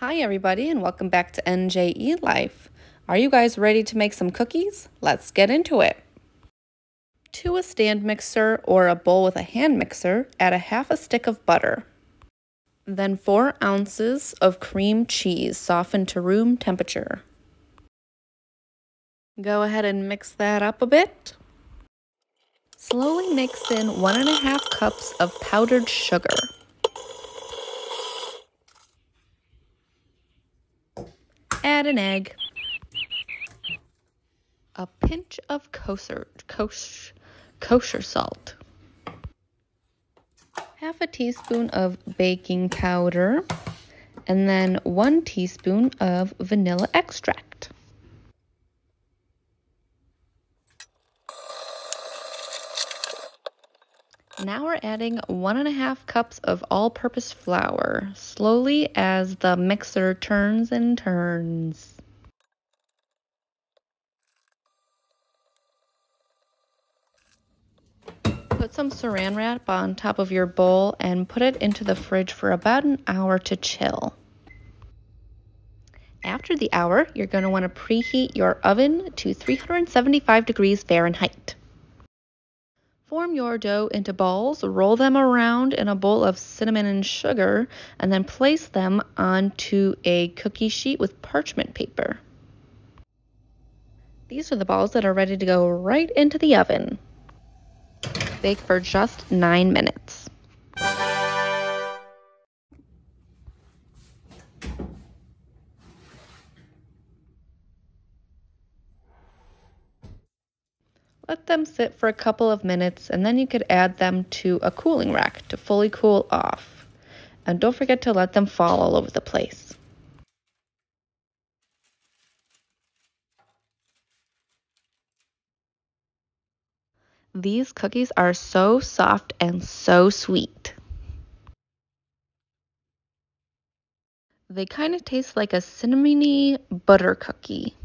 Hi everybody and welcome back to NJE Life. Are you guys ready to make some cookies? Let's get into it. To a stand mixer or a bowl with a hand mixer, add a half a stick of butter. Then 4 ounces of cream cheese softened to room temperature. Go ahead and mix that up a bit. Slowly mix in 1.5 cups of powdered sugar. Add an egg. A pinch of kosher, kosher, salt. Half a teaspoon of baking powder. And then one teaspoon of vanilla extract. Now we're adding one and a half cups of all-purpose flour, slowly as the mixer turns and turns. Put some saran wrap on top of your bowl and put it into the fridge for about an hour to chill. After the hour, you're going to want to preheat your oven to 375 degrees Fahrenheit. Form your dough into balls, roll them around in a bowl of cinnamon and sugar, and then place them onto a cookie sheet with parchment paper. These are the balls that are ready to go right into the oven. Bake for just 9 minutes. Let them sit for a couple of minutes and then you could add them to a cooling rack to fully cool off. And don't forget to let them fall all over the place. These cookies are so soft and so sweet. They kind of taste like a cinnamony butter cookie.